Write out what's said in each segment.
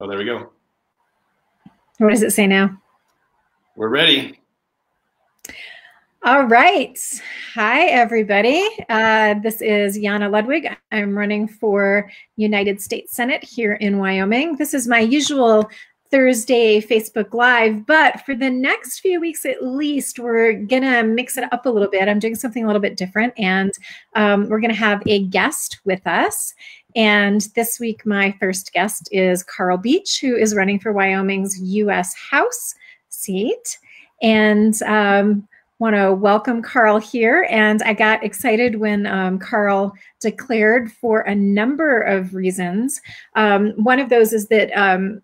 Oh, there we go. What does it say now? We're ready. All right. Hi, everybody. Uh, this is Yana Ludwig. I'm running for United States Senate here in Wyoming. This is my usual Thursday Facebook Live, but for the next few weeks at least, we're gonna mix it up a little bit. I'm doing something a little bit different, and um, we're gonna have a guest with us. And this week, my first guest is Carl Beach, who is running for Wyoming's U.S. House seat. And um, want to welcome Carl here. And I got excited when um, Carl declared for a number of reasons. Um, one of those is that um,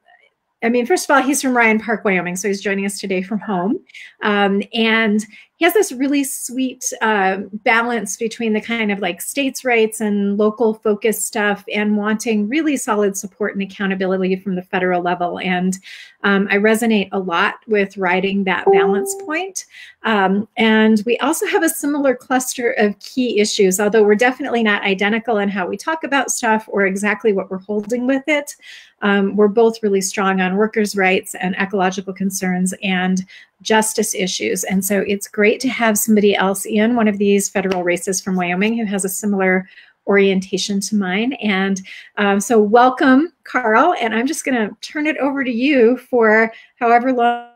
I mean, first of all, he's from Ryan Park, Wyoming, so he's joining us today from home. Um, and he has this really sweet uh, balance between the kind of like states' rights and local focus stuff and wanting really solid support and accountability from the federal level. And um, I resonate a lot with riding that balance point. Um, and we also have a similar cluster of key issues, although we're definitely not identical in how we talk about stuff or exactly what we're holding with it. Um, we're both really strong on workers' rights and ecological concerns and justice issues. And so it's great to have somebody else in one of these federal races from Wyoming who has a similar orientation to mine. And um, so welcome, Carl. And I'm just going to turn it over to you for however long.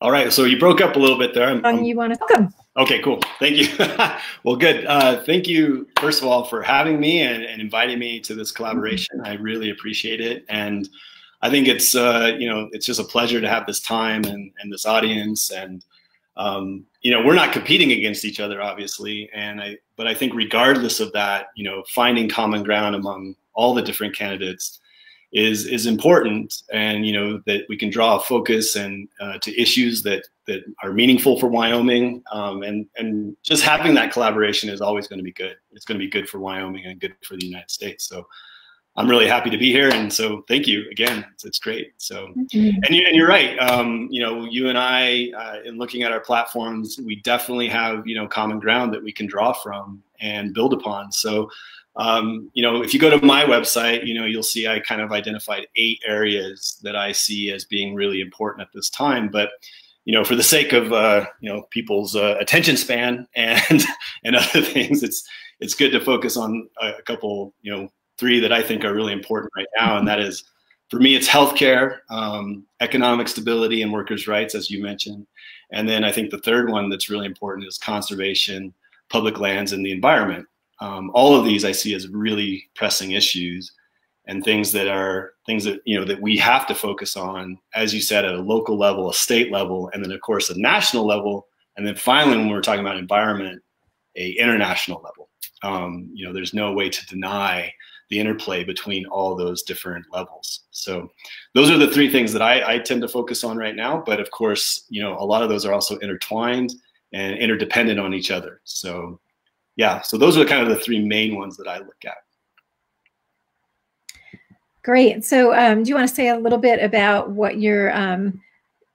All right. So you broke up a little bit there. I'm, I'm, you want to welcome. Okay, cool. Thank you. well, good. Uh, thank you, first of all, for having me and, and inviting me to this collaboration. I really appreciate it. And I think it's, uh, you know, it's just a pleasure to have this time and, and this audience. And, um, you know, we're not competing against each other, obviously. And I, but I think regardless of that, you know, finding common ground among all the different candidates is is important and you know that we can draw a focus and uh, to issues that that are meaningful for Wyoming um, and and just having that collaboration is always going to be good it's going to be good for Wyoming and good for the United States so I'm really happy to be here and so thank you again it's, it's great so mm-hmm. and, you, and you're right um, you know you and I uh, in looking at our platforms we definitely have you know common ground that we can draw from and build upon so um, you know, if you go to my website, you know, you'll see I kind of identified eight areas that I see as being really important at this time. But you know, for the sake of uh, you know people's uh, attention span and and other things, it's it's good to focus on a couple, you know, three that I think are really important right now, and that is for me, it's healthcare, um, economic stability, and workers' rights, as you mentioned. And then I think the third one that's really important is conservation, public lands, and the environment. Um, all of these I see as really pressing issues and things that are things that you know that we have to focus on, as you said, at a local level, a state level, and then of course a national level, and then finally when we're talking about environment, a international level. Um, you know, there's no way to deny the interplay between all those different levels. So those are the three things that I, I tend to focus on right now. But of course, you know, a lot of those are also intertwined and interdependent on each other. So yeah, so those are kind of the three main ones that I look at. Great. So, um, do you want to say a little bit about what you're um,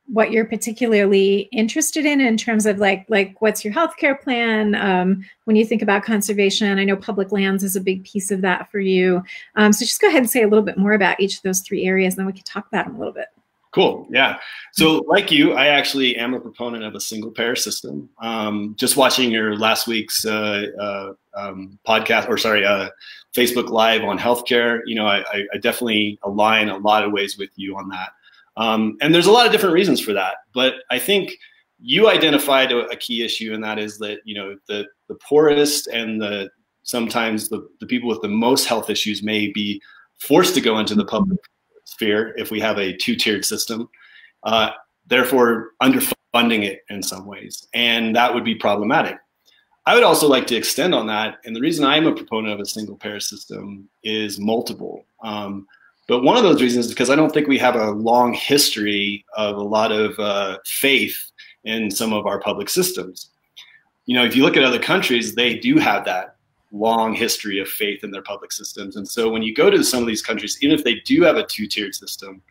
what you're particularly interested in in terms of like like what's your healthcare plan um, when you think about conservation? I know public lands is a big piece of that for you. Um, so, just go ahead and say a little bit more about each of those three areas, and then we can talk about them a little bit. Cool. Yeah. So, like you, I actually am a proponent of a single payer system. Um, just watching your last week's uh, uh, um, podcast, or sorry, uh, Facebook Live on healthcare, you know, I, I, definitely align a lot of ways with you on that. Um, and there's a lot of different reasons for that. But I think you identified a, a, key issue, and that is that you know the the poorest and the sometimes the, the people with the most health issues may be forced to go into the public sphere if we have a two-tiered system, uh, therefore underfunding it in some ways, and that would be problematic. I would also like to extend on that, and the reason I'm a proponent of a single payer system is multiple. Um, but one of those reasons is because I don't think we have a long history of a lot of uh, faith in some of our public systems. You know, if you look at other countries, they do have that long history of faith in their public systems. And so when you go to some of these countries, even if they do have a two tiered system,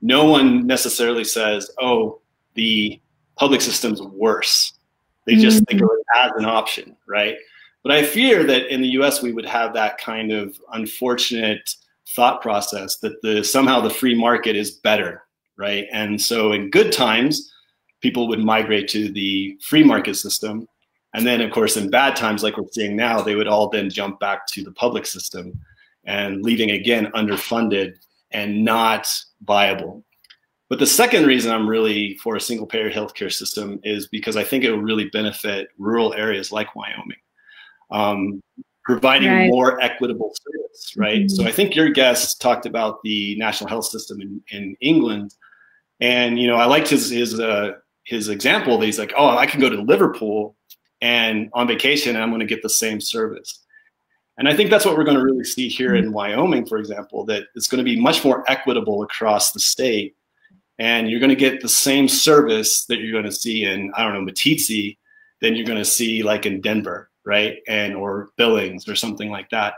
no one necessarily says, oh, the public system's worse. They just mm-hmm. think of it as an option, right? But I fear that in the US, we would have that kind of unfortunate thought process that the somehow the free market is better, right? And so in good times, people would migrate to the free market system. And then, of course, in bad times, like we're seeing now, they would all then jump back to the public system and leaving again underfunded and not viable. But the second reason I'm really for a single payer healthcare system is because I think it will really benefit rural areas like Wyoming, um, providing right. more equitable service, right? Mm-hmm. So I think your guest talked about the national health system in, in England. And, you know, I liked his, his, uh, his example that he's like, oh, I can go to Liverpool and on vacation and I'm going to get the same service. And I think that's what we're going to really see here in Wyoming, for example, that it's going to be much more equitable across the state. And you're going to get the same service that you're going to see in, I don't know, Meeteetse than you're going to see like in Denver, right? And or Billings or something like that.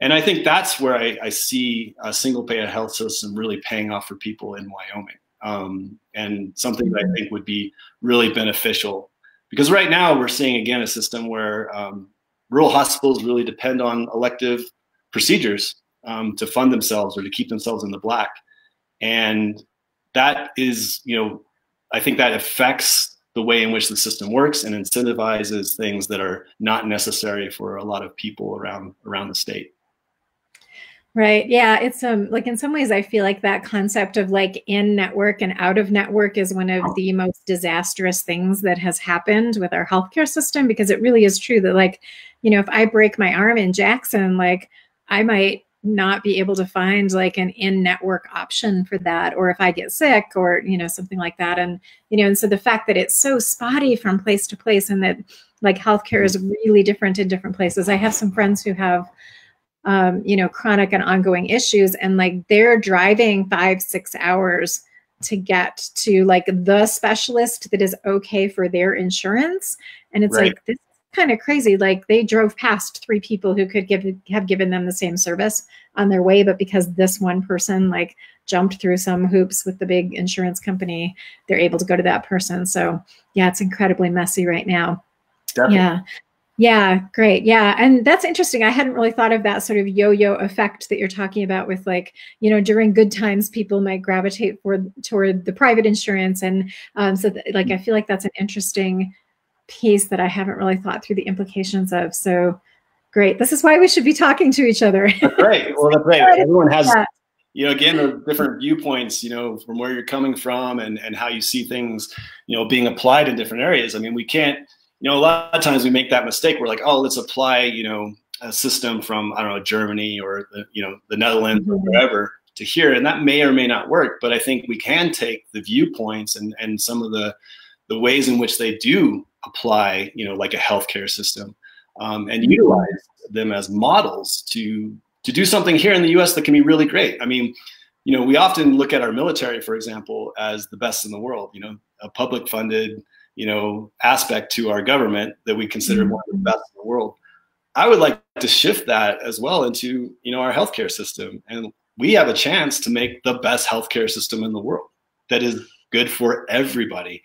And I think that's where I, I see a single payer health system really paying off for people in Wyoming. Um, and something that I think would be really beneficial because right now we're seeing again a system where um, rural hospitals really depend on elective procedures um, to fund themselves or to keep themselves in the black. And that is, you know, I think that affects the way in which the system works and incentivizes things that are not necessary for a lot of people around around the state. Right. Yeah. It's um like in some ways I feel like that concept of like in network and out of network is one of the most disastrous things that has happened with our healthcare system because it really is true that like, you know, if I break my arm in Jackson, like I might not be able to find like an in-network option for that or if i get sick or you know something like that and you know and so the fact that it's so spotty from place to place and that like healthcare is really different in different places i have some friends who have um, you know, chronic and ongoing issues. And like they're driving five, six hours to get to like the specialist that is okay for their insurance. And it's right. like, this is kind of crazy. Like they drove past three people who could give have given them the same service on their way, but because this one person like jumped through some hoops with the big insurance company, they're able to go to that person. So yeah, it's incredibly messy right now. Definitely. Yeah. Yeah, great. Yeah. And that's interesting. I hadn't really thought of that sort of yo-yo effect that you're talking about with like, you know, during good times, people might gravitate for, toward the private insurance. And um, so th- like, I feel like that's an interesting piece that I haven't really thought through the implications of. So great. This is why we should be talking to each other. That's right. Well, that's right. Everyone has, yeah. you know, again, different viewpoints, you know, from where you're coming from and, and how you see things, you know, being applied in different areas. I mean, we can't, you know, a lot of times we make that mistake. We're like, oh, let's apply, you know, a system from I don't know Germany or the, you know the Netherlands mm-hmm. or wherever to here, and that may or may not work. But I think we can take the viewpoints and and some of the the ways in which they do apply, you know, like a healthcare system, um, and utilize them as models to to do something here in the U.S. that can be really great. I mean, you know, we often look at our military, for example, as the best in the world. You know, a public funded you know aspect to our government that we consider mm-hmm. one of the best in the world. I would like to shift that as well into you know our healthcare system, and we have a chance to make the best healthcare system in the world that is good for everybody.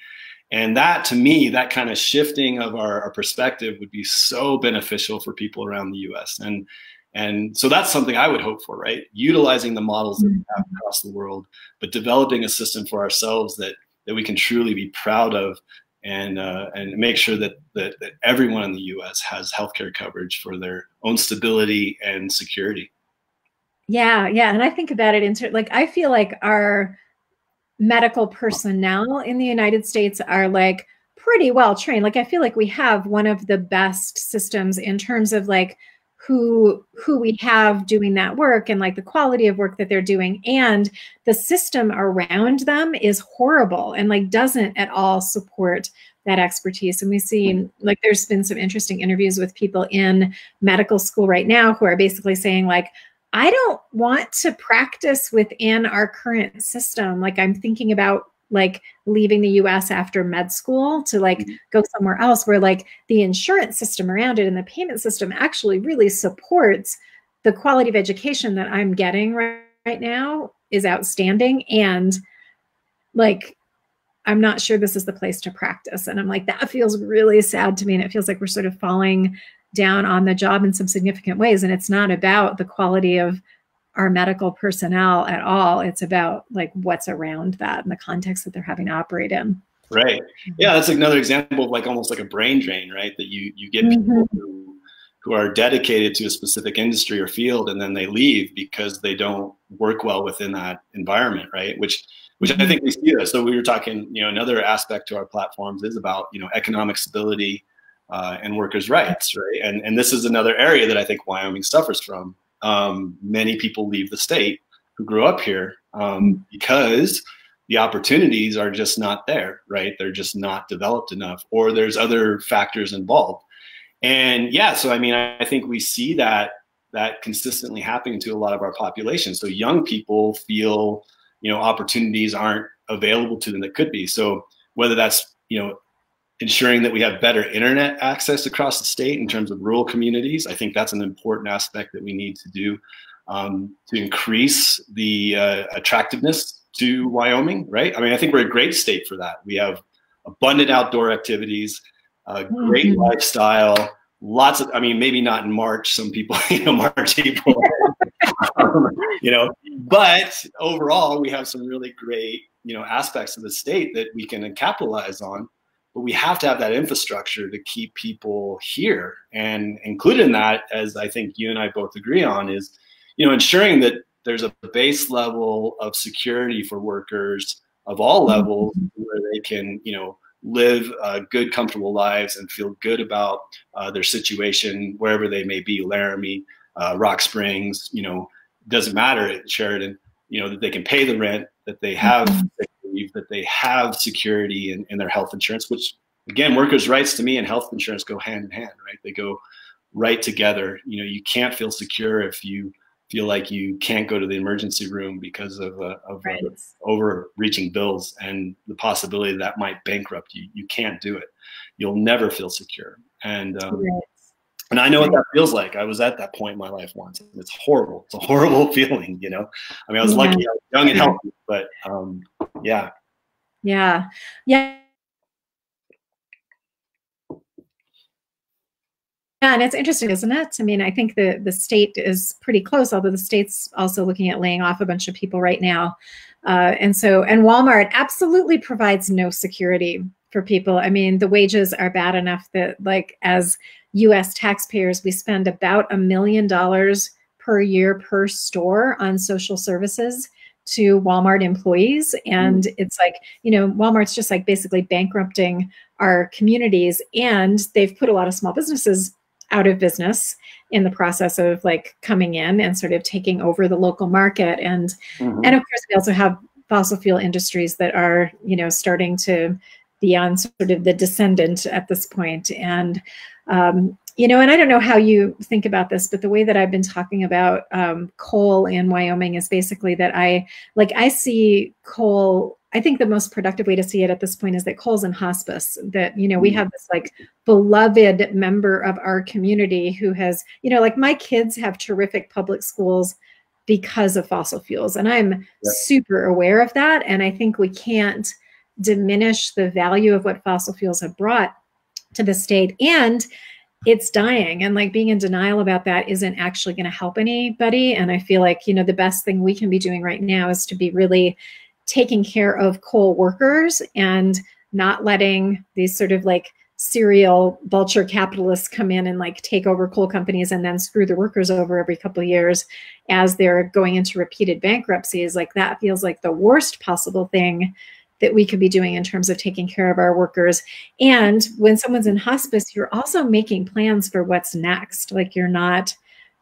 And that, to me, that kind of shifting of our, our perspective would be so beneficial for people around the U.S. and and so that's something I would hope for, right? Utilizing the models that we have mm-hmm. across the world, but developing a system for ourselves that that we can truly be proud of and uh, and make sure that, that, that everyone in the U.S. has healthcare coverage for their own stability and security. Yeah, yeah, and I think about it in ter- like I feel like our medical personnel in the United States are like pretty well trained. Like I feel like we have one of the best systems in terms of like who who we have doing that work and like the quality of work that they're doing and the system around them is horrible and like doesn't at all support that expertise and we see like there's been some interesting interviews with people in medical school right now who are basically saying like I don't want to practice within our current system. Like I'm thinking about like leaving the US after med school to like mm-hmm. go somewhere else where like the insurance system around it and the payment system actually really supports the quality of education that I'm getting right, right now is outstanding and like I'm not sure this is the place to practice and I'm like that feels really sad to me and it feels like we're sort of falling down on the job in some significant ways and it's not about the quality of our medical personnel at all. It's about like what's around that and the context that they're having to operate in. Right. Yeah, that's another example of like almost like a brain drain, right? That you you get people mm-hmm. who, who are dedicated to a specific industry or field and then they leave because they don't work well within that environment, right? Which which I mm-hmm. think we see that. So we were talking, you know, another aspect to our platforms is about, you know, economic stability uh, and workers' rights, right? And and this is another area that I think Wyoming suffers from. Um, many people leave the state who grew up here um, because the opportunities are just not there, right? They're just not developed enough, or there's other factors involved. And yeah, so I mean, I think we see that that consistently happening to a lot of our population. So young people feel, you know, opportunities aren't available to them that could be. So whether that's, you know, ensuring that we have better internet access across the state in terms of rural communities, I think that's an important aspect that we need to do um, to increase the uh, attractiveness to Wyoming, right? I mean, I think we're a great state for that. We have abundant outdoor activities, a great mm-hmm. lifestyle, lots of, I mean, maybe not in March, some people, you know, March, April, um, you know, but overall, we have some really great, you know, aspects of the state that we can capitalize on. But we have to have that infrastructure to keep people here. And included in that, as I think you and I both agree on, is, you know, ensuring that there's a base level of security for workers of all mm-hmm. levels where they can, you know, live uh, good, comfortable lives and feel good about uh, their situation wherever they may be, Laramie, uh, Rock Springs, you know, doesn't matter at Sheridan, you know, that they can pay the rent, that they have mm-hmm. that they have security in, in their health insurance, which again, workers' rights to me and health insurance go hand in hand, right? They go right together. You know, you can't feel secure if you feel like you can't go to the emergency room because of, uh, of right. uh, overreaching bills and the possibility that, that might bankrupt you. You can't do it. You'll never feel secure. And um, right. And I know what that feels like. I was at that point in my life once. And it's horrible. It's a horrible feeling. You know. I mean, I was yeah. lucky. I was young and healthy, but um, yeah. Yeah. Yeah Yeah, and it's interesting, isn't it? I mean, I think the the state is pretty close, although the state's also looking at laying off a bunch of people right now. Uh, and so, and Walmart absolutely provides no security for people. I mean, the wages are bad enough that, like, as U.S. taxpayers, we spend about a million dollars per year per store on social services to Walmart employees. And mm. it's like, you know, Walmart's just like basically bankrupting our communities. And they've put a lot of small businesses out of business in the process of like coming in and sort of taking over the local market and mm-hmm. and of course we also have fossil fuel industries that are you know starting to be on sort of the descendant at this point and um, you know and i don't know how you think about this but the way that i've been talking about um, coal in wyoming is basically that i like i see coal I think the most productive way to see it at this point is that coal's in hospice. That you know we have this like beloved member of our community who has you know like my kids have terrific public schools because of fossil fuels, and I'm yeah. super aware of that. And I think we can't diminish the value of what fossil fuels have brought to the state and it's dying. And like being in denial about that isn't actually going to help anybody. And i feel like you know the best thing we can be doing right now is to be really taking care of coal workers and not letting these sort of like serial vulture capitalists come in and like take over coal companies and then screw the workers over every couple of years as they're going into repeated bankruptcies. Like that feels like the worst possible thing that we could be doing in terms of taking care of our workers and when someone's in hospice you're also making plans for what's next like you're not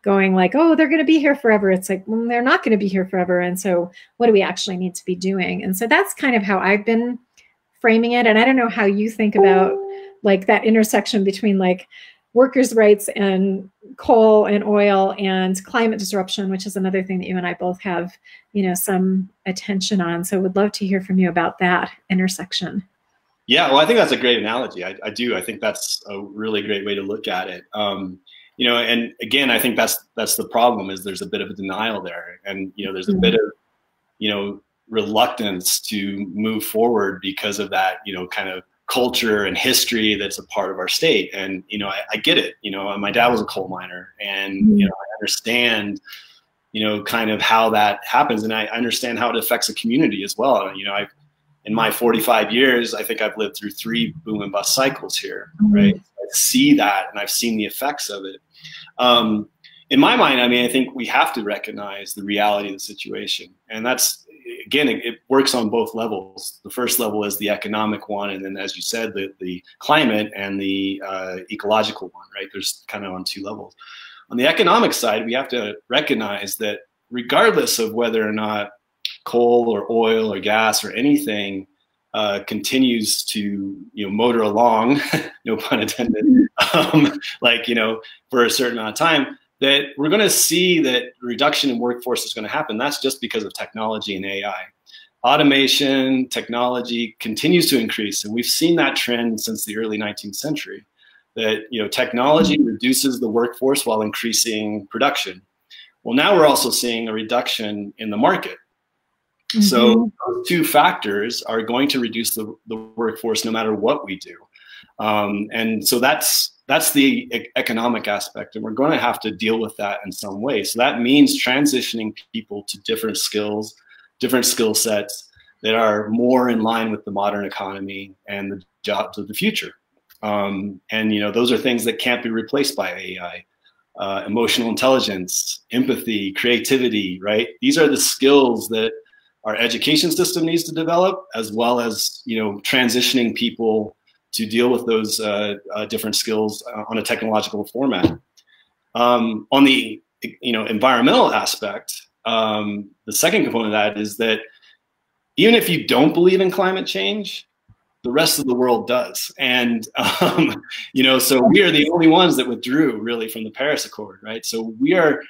going like, oh, they're going to be here forever. It's like, well, they're not going to be here forever. And so, what do we actually need to be doing? And so, that's kind of how I've been framing it. And I don't know how you think about oh. like that intersection between like workers' rights and coal and oil and climate disruption, which is another thing that you and I both have, you know, some attention on. So, would love to hear from you about that intersection. Yeah, well, I think that's a great analogy. I, I do. I think that's a really great way to look at it. Um, you know, and again, I think that's that's the problem is there's a bit of a denial there, and you know, there's a bit of you know reluctance to move forward because of that, you know, kind of culture and history that's a part of our state. And you know, I, I get it. You know, my dad was a coal miner, and you know, I understand you know, kind of how that happens, and I understand how it affects a community as well. You know, I've in my 45 years, I think I've lived through three boom and bust cycles here, mm-hmm. right? I see that, and I've seen the effects of it. Um, in my mind, I mean, I think we have to recognize the reality of the situation, and that's again, it, it, works on both levels. The first level is the economic one, and then, as you said, the the climate and the uh, ecological one. Right? There's kind of on two levels. On the economic side, we have to recognize that regardless of whether or not coal or oil or gas or anything uh, continues to you know motor along, no pun intended, um, like you know for a certain amount of time that we're going to see that reduction in workforce is going to happen. That's just because of technology and AI. Automation, technology continues to increase, and we've seen that trend since the early 19th century. That you know, technology reduces the workforce while increasing production. Well, now we're also seeing a reduction in the market. Mm -hmm. So mm-hmm. those two factors are going to reduce the, the workforce no matter what we do. Um, and so that's that's the economic aspect and we're going to have to deal with that in some way. So that means transitioning people to different skills different skill sets that are more in line with the modern economy and the jobs of the future. Um, and you know those are things that can't be replaced by ai uh, emotional intelligence empathy creativity right? These are the skills that our education system needs to develop as well as you know transitioning people to deal with those uh, uh, different skills uh, on a technological format. Um, on the you know environmental aspect, um, the second component of that is that even if you don't believe in climate change, the rest of the world does, and um, you know so we are the only ones that withdrew really from the Paris Accord, right? So we are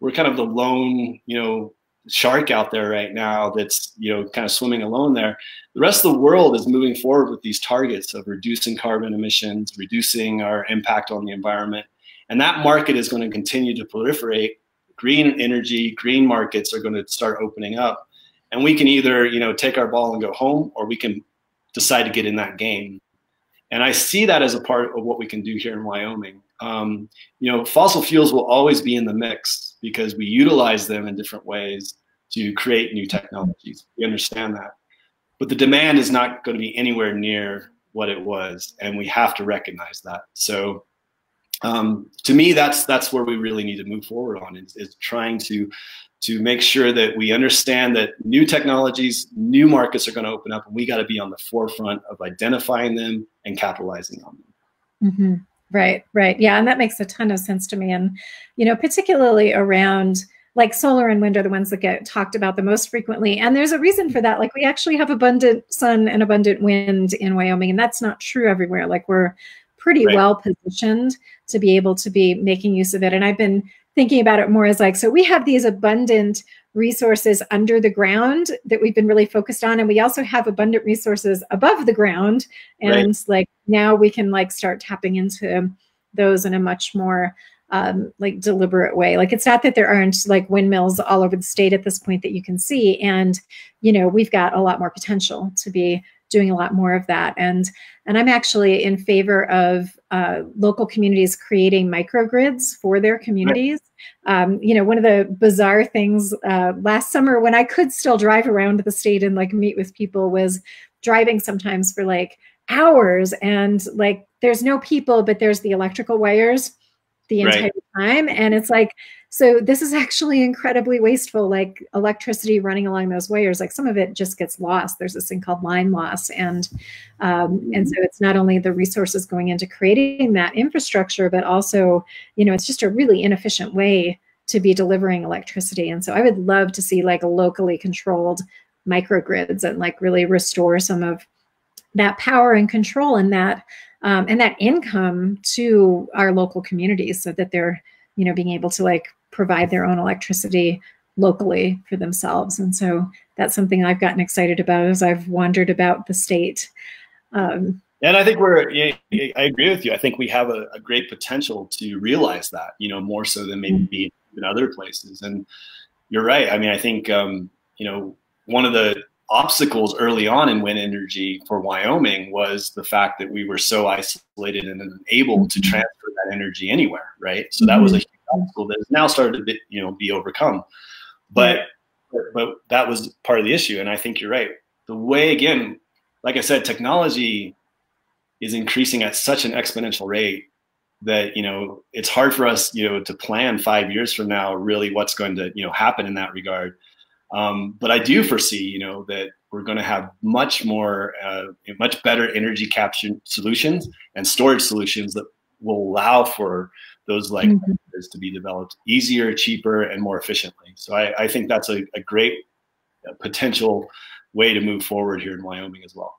we're kind of the lone you know shark out there right now that's you know kind of swimming alone there the rest of the world is moving forward with these targets of reducing carbon emissions reducing our impact on the environment. And that market is going to continue to proliferate. Green energy green markets are going to start opening up. And we can either you know take our ball and go home or we can decide to get in that game. And i see that as a part of what we can do here in wyoming. Um, you know, fossil fuels will always be in the mix because we utilize them in different ways to create new technologies. We understand that. But the demand is not going to be anywhere near what it was, and we have to recognize that. So, um, to me, that's that's where we really need to move forward on is, is trying to to make sure that we understand that new technologies, new markets are going to open up, and we got to be on the forefront of identifying them and capitalizing on them. Mm-hmm. Right, right. Yeah, and that makes a ton of sense to me. And, you know, particularly around like solar and wind are the ones that get talked about the most frequently. And there's a reason for that. Like we actually have abundant sun and abundant wind in Wyoming, and that's not true everywhere. Like we're pretty right. well positioned to be able to be making use of it. And I've been thinking about it more as like, so we have these abundant resources under the ground that we've been really focused on. And we also have abundant resources above the ground. And right. like now we can like start tapping into those in a much more um, like deliberate way. Like it's not that there aren't like windmills all over the state at this point that you can see. And you know we've got a lot more potential to be doing a lot more of that and and i'm actually in favor of uh, local communities creating microgrids for their communities um, you know, one of the bizarre things uh, last summer when I could still drive around the state and like meet with people was driving sometimes for like hours and like there's no people, but there's the electrical wires the entire right. time. And it's like, so this is actually incredibly wasteful, like electricity running along those wires. Like some of it just gets lost. There's this thing called line loss, and um, and so it's not only the resources going into creating that infrastructure, but also, you know, it's just a really inefficient way to be delivering electricity. And so I would love to see like locally controlled microgrids and like really restore some of that power and control and that um, and that income to our local communities so that they're you know being able to like provide their own electricity locally for themselves. And so that's something I've gotten excited about as I've wandered about the state. Um, and I think we're, I agree with you. I think we have a, a, great potential to realize that, you know, more so than maybe mm-hmm. in other places. And you're right. I mean, I think, um, you know, one of the obstacles early on in wind energy for Wyoming was the fact that we were so isolated and unable to mm-hmm. transfer that energy anywhere, right? So that was a mm-hmm. huge obstacle that has now started to be, you know be overcome. but but that was part of the issue. And I think you're right. The way again, like I said, technology is increasing at such an exponential rate that you know it's hard for us you know to plan five years from now really what's going to you know happen in that regard um, but i do foresee you know that we're going to have much more uh, much better energy capture solutions and storage solutions that will allow for those like mm-hmm. To be developed easier cheaper and more efficiently so i, I think that's a, a great uh, potential way to move forward here in wyoming as well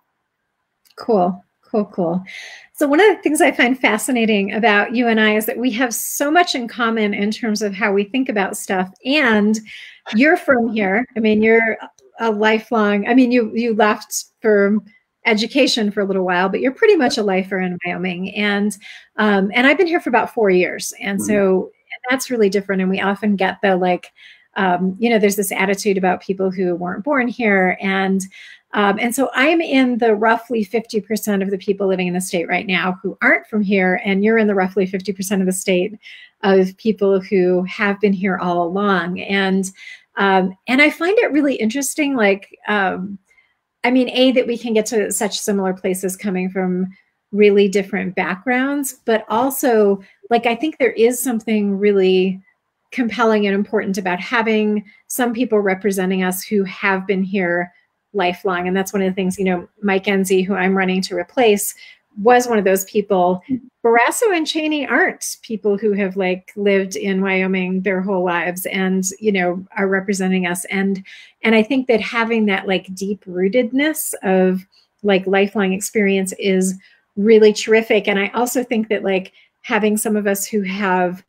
cool Cool, cool. So, one of the things I find fascinating about you and I is that we have so much in common in terms of how we think about stuff. And you're from here. I mean, you're a lifelong, I mean, you you left for education for a little while, but you're pretty much a lifer in Wyoming. And um, and I've been here for about four years. And so and that's really different. And we often get the like, um, you know, there's this attitude about people who weren't born here. And um, and so I'm in the roughly 50% of the people living in the state right now who aren't from here, and you're in the roughly 50% of the state of people who have been here all along. And um, and I find it really interesting, like, um, I mean, A, that we can get to such similar places coming from really different backgrounds, but also, like, I think there is something really compelling and important about having some people representing us who have been here lifelong. And that's one of the things, you know, Mike Enzi, who I'm running to replace, was one of those people. Mm-hmm. Barrasso and Cheney aren't people who have like lived in Wyoming their whole lives and, you know, are representing us. And and I think that having that like deep rootedness of like lifelong experience is really terrific. And I also think that like having some of us who have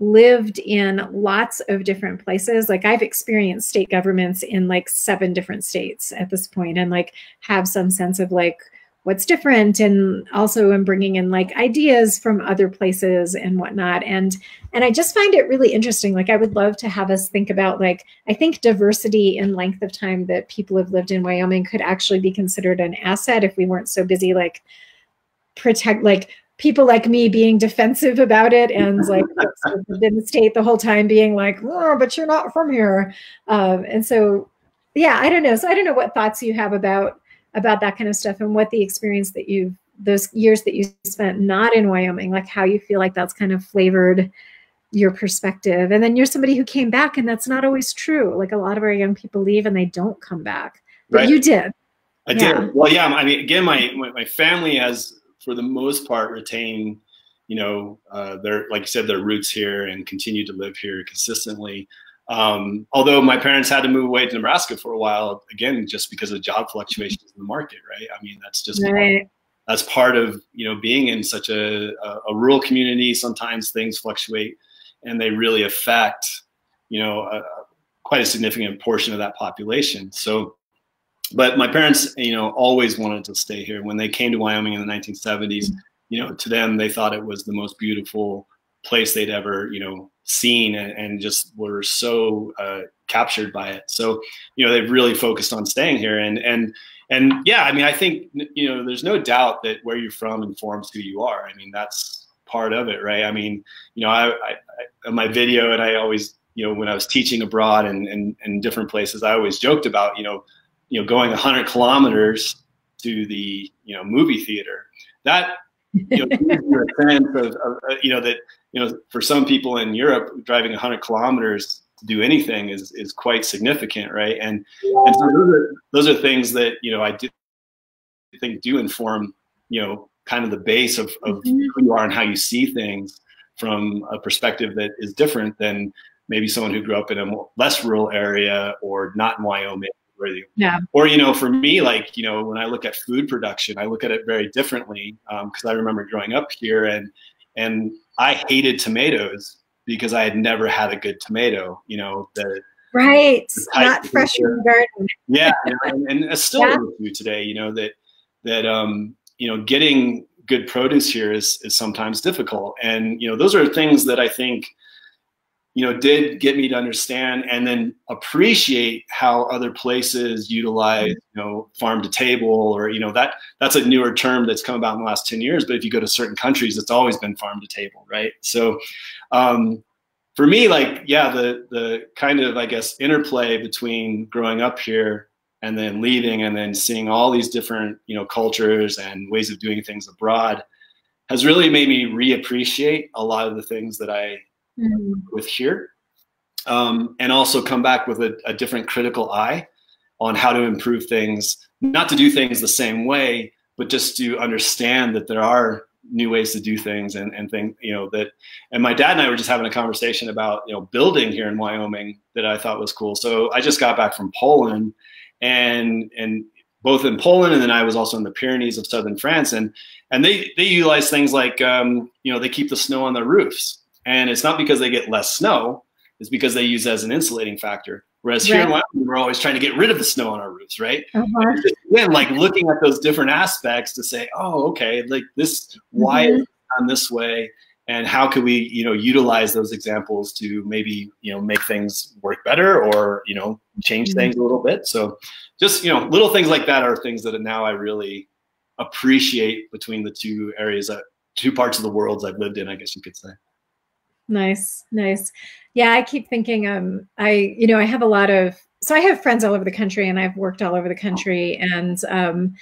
lived in lots of different places. Like I've experienced state governments in like seven different states at this point and like have some sense of like what's different and also am bringing in like ideas from other places and whatnot and and i just find it really interesting like i would love to have us think about like i think diversity in length of time that people have lived in wyoming could actually be considered an asset if we weren't so busy like protect like people like me being defensive about it and like in the state the whole time being like, oh, but you're not from here. Um, and so, yeah, I don't know. So I don't know what thoughts you have about about that kind of stuff and what the experience that you've those years that you spent not in Wyoming, like how you feel like that's kind of flavored your perspective. And then you're somebody who came back, and that's not always true. Like a lot of our young people leave and they don't come back, but right. you did. I yeah. did. Well, yeah. I mean, again, my my family has for the most part retained, you know uh, their like you said their roots here and continue to live here consistently um, although my parents had to move away to nebraska for a while again just because of job fluctuations in the market right i mean that's just right. that's part of you know being in such a, a, a, rural community sometimes things fluctuate and they really affect you know a, quite a significant portion of that population so but my parents, you know, always wanted to stay here. When they came to Wyoming in the 1970s, you know, to them they thought it was the most beautiful place they'd ever, you know, seen, and, just were so uh, captured by it. So, you know, they've really focused on staying here, and and and yeah, I mean, I think you know, there's no doubt that where you're from informs who you are. I mean, that's part of it, right? I mean, you know, I, I, I my video, and I always, you know, when I was teaching abroad and and, and different places, I always joked about, you know you know, going 100 kilometers to the you know movie theater. That you know, a sense of, of, uh, you know that you know for some people in Europe, driving 100 kilometers to do anything is is quite significant, right? And and so those are, those are things that you know I do think do inform you know kind of the base of, of mm-hmm. who you are and how you see things from a perspective that is different than maybe someone who grew up in a more, less rural area or not in Wyoming you. Yeah. Or you know, for me, like you know, when I look at food production, I look at it very differently because um, I remember growing up here and and I hated tomatoes because I had never had a good tomato. You know, the right, the not fresh from the garden. Yeah, and, and it's still yeah. true today. You know that that um you know getting good produce here is is sometimes difficult, and you know those are things that I think you know, did get me to understand and then appreciate how other places utilize, you know, farm to table or, you know, that that's a newer term that's come about in the last 10 years. But if you go to certain countries, it's always been farm to table, right? So, um, for me, like, yeah, the the kind of I guess interplay between growing up here and then leaving and then seeing all these different you know cultures and ways of doing things abroad has really made me reappreciate a lot of the things that I mm-hmm. with here, um, and also come back with a, a different critical eye on how to improve things, not to do things the same way, but just to understand that there are new ways to do things and, and think, you know, that, and my dad and I were just having a conversation about, you know, building here in Wyoming that I thought was cool. So I just got back from Poland and, and both in Poland and then I was also in the Pyrenees of southern France and, and they, they utilize things like, um, you know, they keep the snow on their roofs and it's not because they get less snow, it's because they use it as an insulating factor. Whereas right. here in Wyoming, we're always trying to get rid of the snow on our roofs, right? Uh-huh. Again, like looking at those different aspects to say, oh, okay, like this, why mm-hmm. is it done this way? And how could we, you know, utilize those examples to maybe, you know, make things work better or, you know, change mm-hmm. things a little bit. So just, you know, little things like that are things that now I really appreciate between the two areas that two parts of the worlds I've lived in, I guess you could say. Nice, nice. Yeah, I keep thinking um I you know, I have a lot of so I have friends all over the country and I've worked all over the country and um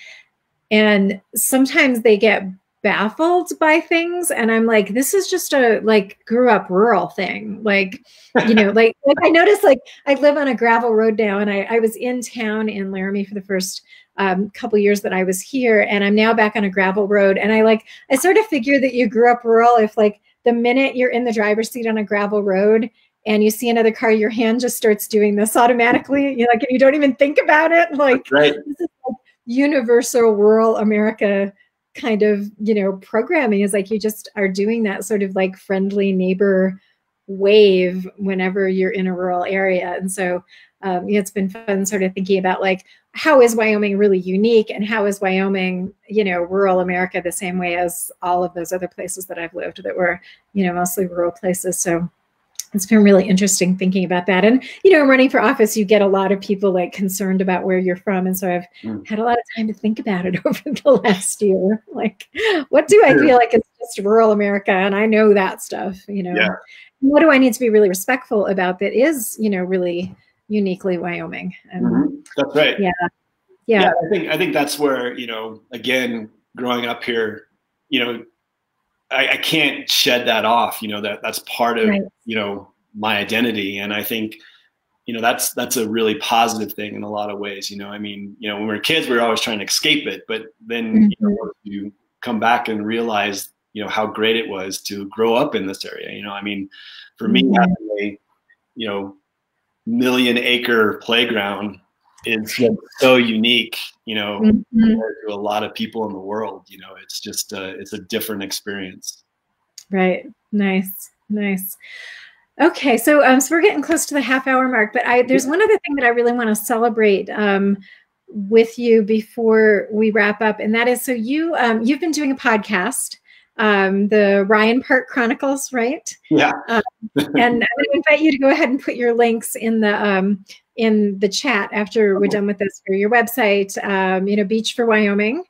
and sometimes they get baffled by things and I'm like this is just a like grew up rural thing. Like, you know, like, like I noticed like I live on a gravel road now and I I was in town in Laramie for the first um, couple years that I was here, and I'm now back on a gravel road. And I like, I sort of figure that you grew up rural if like the minute you're in the driver's seat on a gravel road and you see another car, your hand just starts doing this automatically. You like, you don't even think about it. Like, right. this is like universal rural America kind of, you know, programming is like you just are doing that sort of like friendly neighbor wave whenever you're in a rural area. And so um, it's been fun sort of thinking about like how is Wyoming really unique and how is Wyoming, you know, rural America the same way as all of those other places that I've lived that were, you know, mostly rural places. So it's been really interesting thinking about that. And, you know, running for office, you get a lot of people like concerned about where you're from. And so I've mm. had a lot of time to think about it over the last year. Like, what do I feel like it's just rural America? And I know that stuff, you know. Yeah. What do I need to be really respectful about that is, you know, really uniquely Wyoming. And, mm-hmm. That's right. Yeah. yeah. Yeah. I think I think that's where, you know, again, growing up here, you know, I, I can't shed that off. You know, that that's part of, right. you know, my identity. And I think, you know, that's that's a really positive thing in a lot of ways. You know, I mean, you know, when we were kids, we were always trying to escape it, but then mm-hmm. you, know, you come back and realize, you know, how great it was to grow up in this area. You know, I mean, for me, mm-hmm. having a, you know, million acre playground is so unique, you know, mm-hmm. to a lot of people in the world. You know, it's just a, it's a different experience. Right. Nice. Nice. Okay, so um, so we're getting close to the half hour mark, but I there's one other thing that I really want to celebrate um, with you before we wrap up, and that is so you um, you've been doing a podcast um, the Ryan Park Chronicles, right? Yeah. Um, and I would invite you to go ahead and put your links in the um, in the chat after we're done with this for your website. Um, you know, Beach for Wyoming,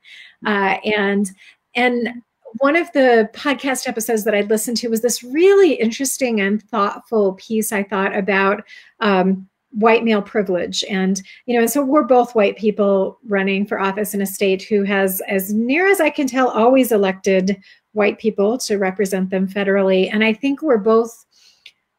uh, and and one of the podcast episodes that I'd listened to was this really interesting and thoughtful piece I thought about um, white male privilege and you know and so we're both white people running for office in a state who has as near as i can tell always elected white people to represent them federally. And I think we're both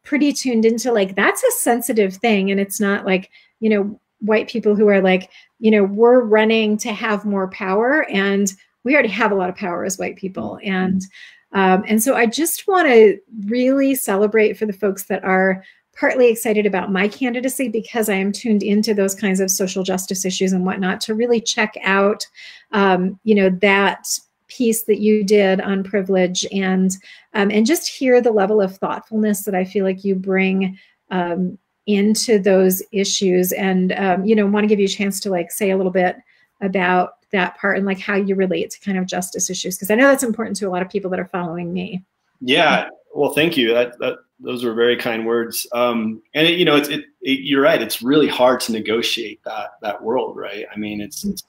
pretty tuned into like, that's a sensitive thing. And it's not like, you know, white people who are like, you know, we're running to have more power and we already have a lot of power as white people. And um, and so I just want to really celebrate for the folks that are partly excited about my candidacy because I am tuned into those kinds of social justice issues and whatnot to really check out, um, you know, that piece that you did on privilege and um, and just hear the level of thoughtfulness that I feel like you bring um, into those issues and um, you know want to give you a chance to like say a little bit about that part and like how you relate to kind of justice issues because I know that's important to a lot of people that are following me. Yeah, well, thank you. That, that those were very kind words. Um, and it, you know, it's it, it, you're right. It's really hard to negotiate that that world, right? I mean, it's, it's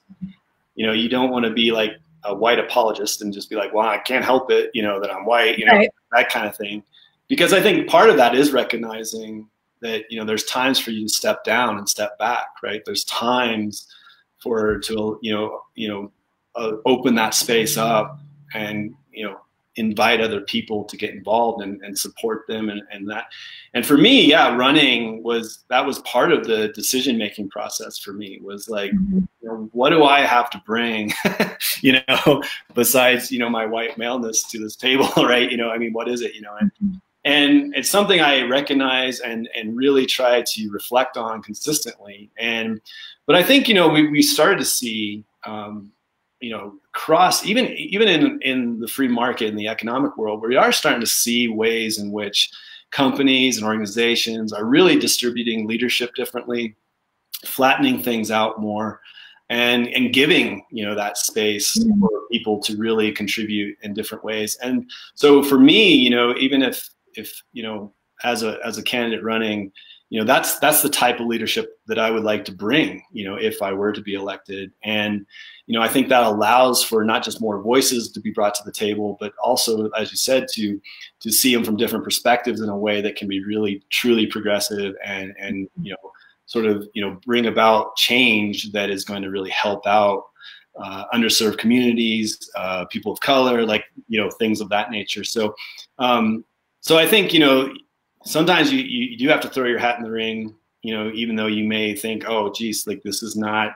you know, you don't want to be like a white apologist and just be like, well, I can't help it, you know, that I'm white, you know, right. that kind of thing. because I think part of that is recognizing that you know there's times for you to step down and step back, right? There's times for to you know you know uh, open that space up and you know invite other people to get involved and, and support them and, and that. And for me yeah running was that was part of the decision making process for me. Was like mm-hmm. you know, what do i have to bring you know besides you know my white maleness to this table right? You know i mean what is it you know? And, mm-hmm. and it's something i recognize and and really try to reflect on consistently. And but i think you know we, we started to see um, you know cross even even in in the free market in the economic world we are starting to see ways in which companies and organizations are really distributing leadership differently flattening things out more and and giving you know that space mm-hmm. for people to really contribute in different ways and so for me you know even if if you know as a as a candidate running you know that's that's the type of leadership that I would like to bring you know if I were to be elected. And you know I think that allows for not just more voices to be brought to the table but also as you said to to see them from different perspectives in a way that can be really truly progressive and and you know sort of you know bring about change that is going to really help out uh, underserved communities uh, people of color like you know things of that nature. So um, so I think you know sometimes you, you, do have to throw your hat in the ring, you know, even though you may think, oh, geez, like this is not,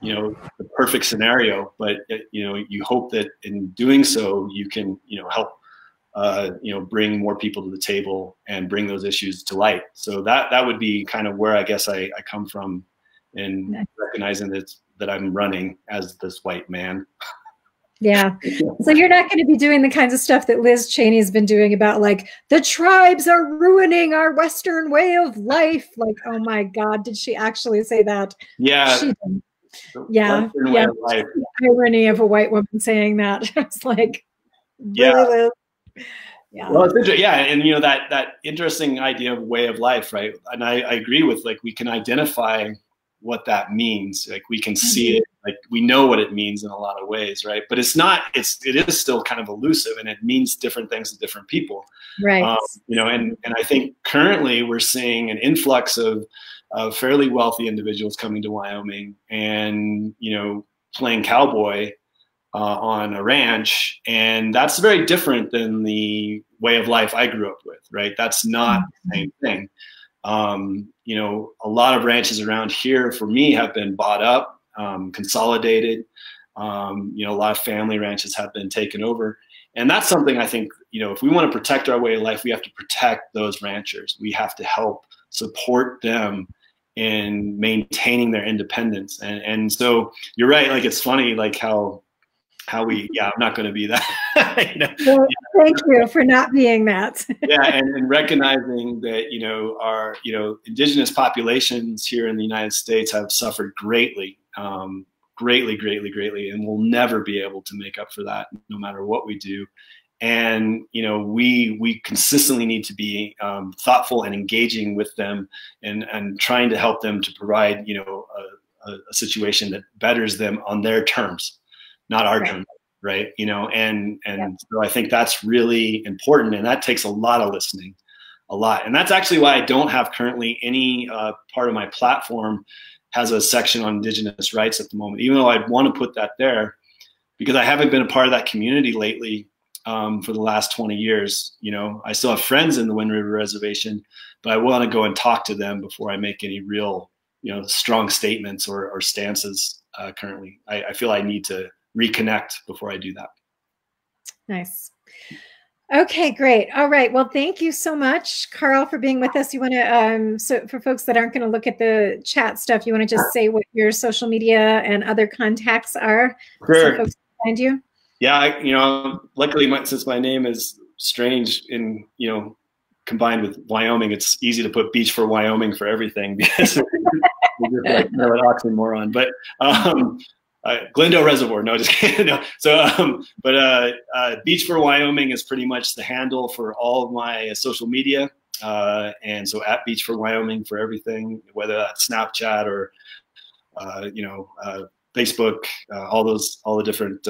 you know, the perfect scenario, but uh, you know, you hope that in doing so, you can, you know, help, uh, you know, bring more people to the table and bring those issues to light. So that that would be kind of where I guess I, I come from in recognizing that that I'm running as this white man. Yeah. So you're not going to be doing the kinds of stuff that Liz Cheney has been doing about like the tribes are ruining our Western way of life. Like, oh my God, did she actually say that? Yeah. Yeah. yeah. Of irony of a white woman saying that. it's like, yeah. Really, yeah. Well, it's interesting. Yeah, and you know that that interesting idea of way of life, right? And I, I agree with like we can identify what that means. Like we can see mm-hmm. it, like we know what it means in a lot of ways, right? But it's not. It's it is still kind of elusive, and it means different things to different people, right? Um, you know, and and I think currently we're seeing an influx of of fairly wealthy individuals coming to Wyoming, and you know, playing cowboy. Uh, on a ranch, and that's very different than the way of life I grew up with, right? That's not the mm-hmm. same thing. Um, you know, a lot of ranches around here for me have been bought up, um, consolidated. Um, you know, a lot of family ranches have been taken over. And that's something I think, you know, if we want to protect our way of life, we have to protect those ranchers. We have to help support them in maintaining their independence. And, and so you're right. Like, it's funny, like how how we yeah i'm not going to be that you know? well, thank you for not being that. Yeah and, and, recognizing that you know our you know indigenous populations here in the united states have suffered greatly um, greatly greatly greatly and we'll never be able to make up for that no matter what we do. And you know we we consistently need to be um, thoughtful and engaging with them and and trying to help them to provide you know a, a situation that betters them on their terms not our right. right? You know, and and yeah. so I think that's really important, and that takes a lot of listening, a lot, and that's actually why I don't have currently any uh, part of my platform has a section on Indigenous rights at the moment, even though I'd want to put that there because I haven't been a part of that community lately um, for the last 20 years. You know, I still have friends in the Wind River Reservation, but I want to go and talk to them before I make any real, you know, strong statements or, or stances. Uh, currently, I, I, feel I need to reconnect before I do that. Nice. Okay, great. All right. Well, thank you so much, Carl, for being with us. You want to, um, so for folks that aren't going to look at the chat stuff, you want to just say what your social media and other contacts are, sure. so folks find you. Yeah, I, you know, luckily, my, since my name is strange in you know combined with Wyoming, it's easy to put beach for Wyoming for everything because it's like an oxymoron. But um, uh, Glendo Reservoir. No, just kidding. No. So, um, but uh, uh, Beach for Wyoming is pretty much the handle for all of my social media. Uh, and so at Beach for Wyoming for everything, whether that's Snapchat or, uh, you know, uh, Facebook, all those, all the different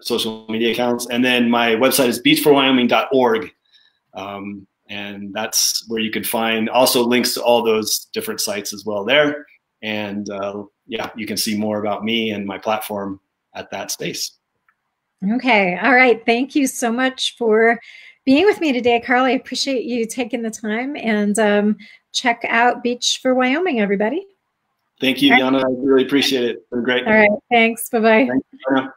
social media accounts. And then my website is beachforwyoming.org. Um, and that's where you can find also links to all those different sites as well there. And uh, yeah, you can see more about me and my platform at that space. Okay. All right. Thank you so much for being with me today, Carl. I appreciate you taking the time and um, check out Beach for Wyoming, everybody. Thank you, Yana. I really appreciate it. It's been great. All right. Thanks. Bye bye.